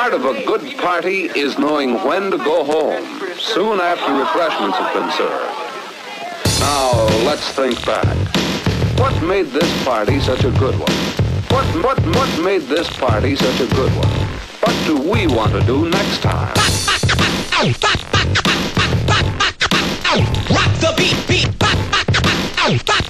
part of a good party is knowing when to go home, soon after refreshments have been served. Now, let's think back. What made this party such a good one? What, what, what made this party such a good one? What do we want to do next time? Rock the beat, beat.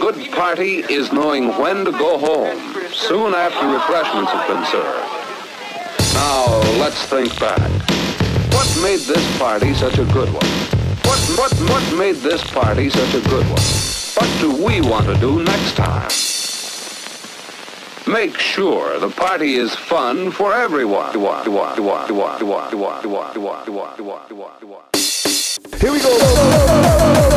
good party is knowing when to go home, soon after refreshments have been served. Now, let's think back. What made this party such a good one? What, what, what made this party such a good one? What do we want to do next time? Make sure the party is fun for everyone. Here we go.